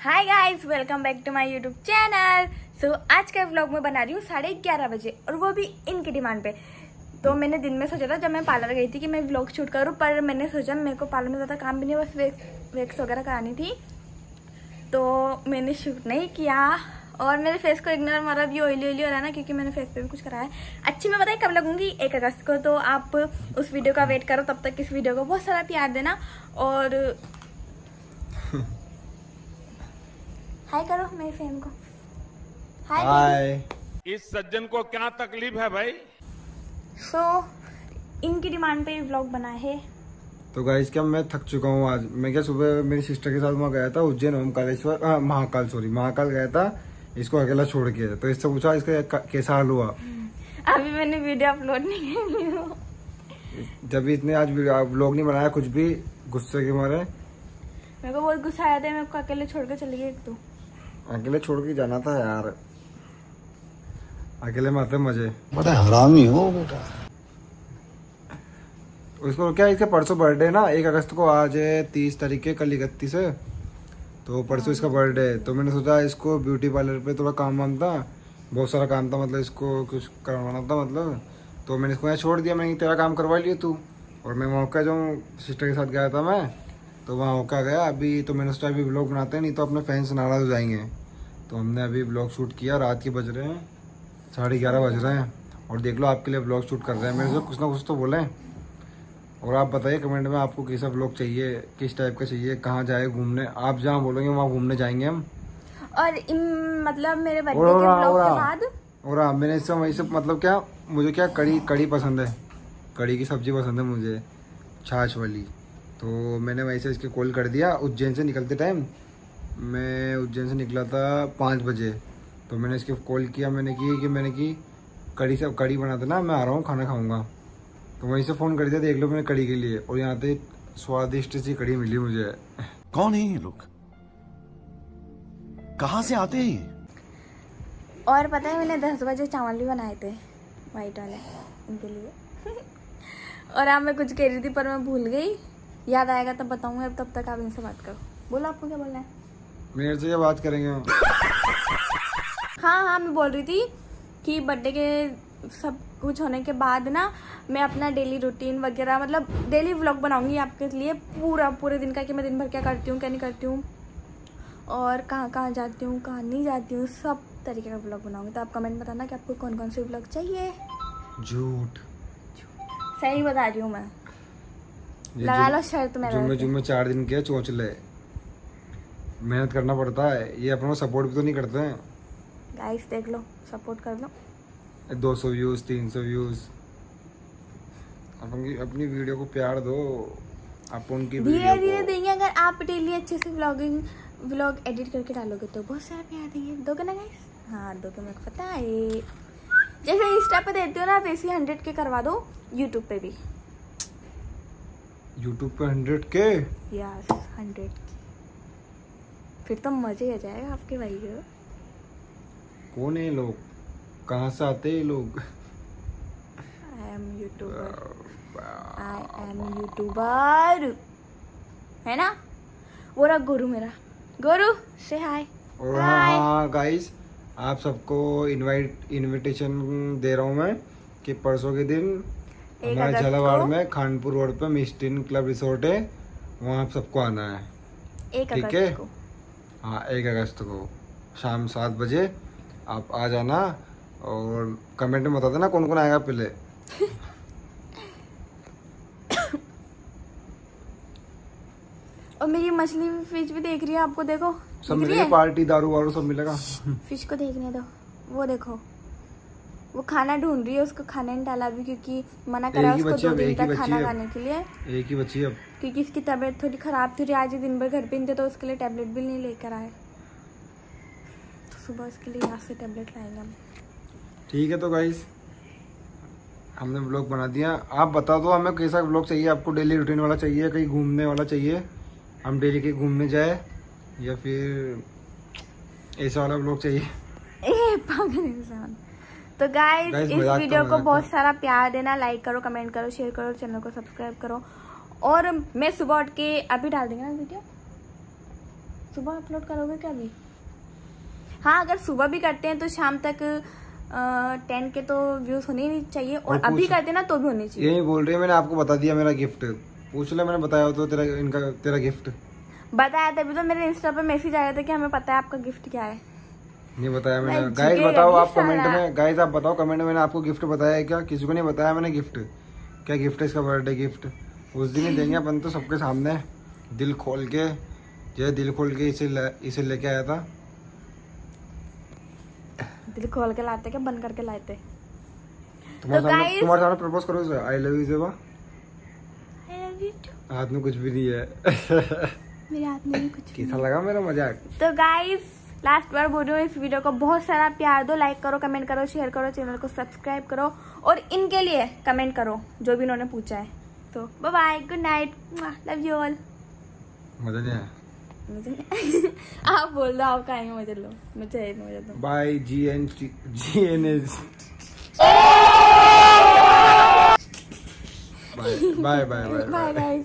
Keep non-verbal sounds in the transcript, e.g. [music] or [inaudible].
Hi guys welcome back to my YouTube channel so आज का vlog मैं बना रही हूँ साढ़े ग्यारह बजे, और वो भी इनकी डिमांड पे। तो मैंने दिन में सोचा था, जब मैं पार्लर गई थी कि मैं व्लॉग शूट करूँ, पर मैंने सोचा मेरे को पार्लर में ज़्यादा काम भी नहीं, बस वेक्स वेक्स वगैरह करानी थी। तो मैंने शूट नहीं किया, और मेरे फेस को इग्नोर मारा भी ऑयली ऑयली हो रहा है ना, क्योंकि मैंने फेस पे भी कुछ कराया है। अच्छी, मैं बताई कब लगूँगी? एक अगस्त को तो आप उस वीडियो का वेट करो, तब तक इस वीडियो को बहुत सारा प्यार देना, और हाय करो मेरे फ़ैन को। हाय हाय इस सज्जन को क्या तकलीफ़ है भाई? सो so, इनकी डिमांड पे व्लॉग बना है। तो गाइस क्या मैं थक चुका हूँ आज। मैं क्या सुबह मेरी सिस्टर के साथ वहाँ गया था उज्जैन ओमकालेश्वर हाँ, महाकाल सॉरी महाकाल गया था। इसको अकेला छोड़ के तो इससे पूछा इसका कैसा हाल हुआ? अभी मैंने वीडियो अपलोड नहीं की जब इसने आज व्लॉग नहीं बनाया कुछ भी गुस्से के मारे। मेरे को बहुत गुस्सा आया था मैं उसको अकेले छोड़ के चली गई एक तो। अकेले छोड़ के जाना था यार। अकेले में आते मज़े। बड़ा हरामी हो बेटा। उसको क्या इसका परसों बर्थडे है ना? एक अगस्त को आज है तीस तारीख के कल इकतीस है। तो परसों इसका बर्थडे है। तो मैंने सोचा इसको ब्यूटी पार्लर पे थोड़ा काम वाम था बहुत सारा काम था मतलब इसको कुछ करवाना था मतलब। तो मैंने इसको यहाँ छोड़ दिया। मैंने तेरा काम करवा लिया तू। और मैं मौका जो सिस्टर के साथ गया था मैं। तो वहाँ मौका गया। अभी तो मैंने सोचा अभी ब्लॉग बनाते हैं नहीं तो अपने फैंस नाराज़ हो जाएँगे। तो हमने अभी ब्लॉग शूट किया रात के बज रहे हैं साढ़े ग्यारह बज रहे हैं। और देख लो आपके लिए ब्लॉग शूट कर रहे हैं। मेरे से कुछ ना कुछ तो बोलें। और आप बताइए कमेंट में आपको कैसा ब्लॉग चाहिए किस टाइप का चाहिए कहाँ जाए घूमने? आप जहाँ बोलेंगे वहाँ घूमने जाएँगे हम। और मतलब मेरे बर्थडे और के व्लॉग और के। बाद? और हाँ मैंने इससे वहीं से मतलब क्या मुझे क्या कड़ी कड़ी पसंद है। कड़ी की सब्ज़ी पसंद है मुझे छाछ वाली। तो मैंने वहीं से इसके कॉल कर दिया उज्जैन से निकलते टाइम मैं उज्जैन से निकला था पाँच बजे। तो मैंने इसके कॉल किया मैंने की कि मैंने की कड़ी से कड़ी बना था ना मैं आ रहा हूँ खाना खाऊँगा। तो वहीं से फ़ोन कर दिया देख लो मैंने कड़ी के लिए और यहाँ पे स्वादिष्ट सी कड़ी मिली मुझे। कौन है ये लोग? कहाँ से आते हैं और पता है मैंने दस बजे चावल भी बनाए थे वाइट वाले उनके लिए। [laughs] और अब मैं कुछ कह रही थी पर मैं भूल गई। याद आएगा तब बताऊँगी अब तब तक आप इनसे बात करो। बोलो आपको क्या बोलना है? मेरे से क्या बात करेंगे [laughs] हाँ हाँ मैं बोल रही थी कि बर्थडे के सब कुछ होने के बाद ना मैं अपना डेली रूटीन वगैरह मतलब डेली व्लॉग बनाऊँगी आपके लिए पूरा पूरे दिन का कि मैं दिन भर क्या करती हूँ क्या नहीं करती हूँ। और कहाँ कहाँ जाती हूँ कहाँ नहीं जाती हूँ सब तरीके का व्लॉग बनाऊँगी। तो आप कमेंट बताना कि आपको कौन कौन से व्लॉग चाहिए। झूठ। सही बता रही हूँ मैं। लगा लो शर्त मेरा जुम्मे जुम्मे चार दिन के चोचले। मेहनत करना पड़ता है। ये अपना सपोर्ट भी तो नहीं करते हैं। गाइस देख लो सपोर्ट कर लो। दो सौ व्यूज़ तीन सौ व्यूज़ अपनी अपनी वीडियो को प्यार दो। आप उनकी धीरे वीडियो धीरे देंगे अगर आप डेली अच्छे से व्लॉगिंग व्लॉग एडिट करके डालोगे तो बहुत सारा प्यार देंगे। दोगे ना गाइस हाँ दोगे मेरे को पता है। जैसे इंस्टा पे देते हो ना वैसे हंड्रेड के करवा दो यूट्यूब पे भी। यूट्यूब पे हंड्रेड के यस हंड्रेड फिर तो मज़े आ जाएगा आपके भाई को। कौन है लोग? कहाँ से आते हैं लोग? I am YouTuber I am YouTuber है ना? वो रहा गुरु मेरा। गुरु से हाय और हाँ गाइस आप सबको इनवाइट इनविटेशन दे रहा हूँ मैं कि परसों के दिन हमारे झालावाड़ में खानपुर रोड पे मिस्टिन क्लब रिसोर्ट है वहाँ आप सबको आना है। एक ठीक है? हाँ एक अगस्त को शाम सात बजे। आप आ जाना और कमेंट में बता देना कौन कौन आएगा पहले। और मेरी मछली फ़िश भी देख रही है आपको देखो। सब मिलेगा पार्टी दारू वारू सब मिलेगा। फ़िश को देखने दो। वो देखो। वो खाना ढूंढ रही है उसको खाने नहीं डाला अभी क्योंकि मना करा उसको दो दिन तक खाना खाने के लिए। एक ही बच्ची अब। क्योंकि इसकी तबीयत थोड़ी खराब थी आज दिन भर घर पे नहीं थे तो उसके लिए टेबलेट भी नहीं लेकर आए। तो सुबह उसके लिए यहाँ से टेबलेट लाएँगे हम। ठीक है तो गाइस हमने ब्लॉग बना दिया। आप बता दो हमें कैसा ब्लॉग चाहिए आपको डेली रूटीन वाला चाहिए कहीं घूमने वाला चाहिए? हम डेली कहीं घूमने जाए या फिर ऐसा वाला ब्लॉग चाहिए? ए पागल इंसान। तो गाइस Guys, इस वीडियो को बहुत सारा प्यार देना लाइक करो कमेंट करो शेयर करो चैनल को सब्सक्राइब करो। और मैं सुबह उठ के अभी डाल देंगे ना वीडियो सुबह अपलोड करोगे क्या अभी? हाँ अगर सुबह भी करते हैं तो शाम तक टेन के तो व्यूज़ होने ही चाहिए। और और अभी करते ना तो भी होने चाहिए। यही बोल रही है मैंने आपको बता दिया मेरा गिफ्ट पूछ ले मैंने बताया तो तेरा इनका तेरा गिफ्ट बताया था अभी तो मेरे इंस्टा पर मैसेज आया था कि हमें पता है आपका गिफ्ट क्या है। नहीं बताया मैंने। गाइस बताओ आप कमेंट में। गाइस आप बताओ कमेंट में मैंने आपको गिफ्ट बताया है क्या? किसी को नहीं बताया मैंने गिफ्ट क्या गिफ्ट है इसका बर्थडे गिफ्ट उस दिन ही देंगे [laughs] अपन तो सबके सामने। दिल खोल के। जो दिल खोल के इसे ले- इसे लेके आया था। दिल खोल के लाते क्या? बंद करके लाते। तुम्हारे तो सामने तुम्हारे सामने प्रपोज करो इसे। आई लव यू सेवा I love you too. हाथ में कुछ भी नहीं है। मेरे हाथ में भी कुछ कैसा लगा मेरा मज़ाक? तो गाइस लास्ट बार बोल रही हूँ इस वीडियो को बहुत सारा प्यार दो लाइक करो कमेंट करो शेयर करो चैनल को सब्सक्राइब करो और इनके लिए कमेंट करो जो भी इन्होंने पूछा है। तो bye bye good night love you all मज़ा नहीं आया? मुझे [laughs] आप बोल दो आपका आएँगे मुझे लो मुझे मुझे दो। Bye G N G N S bye bye bye bye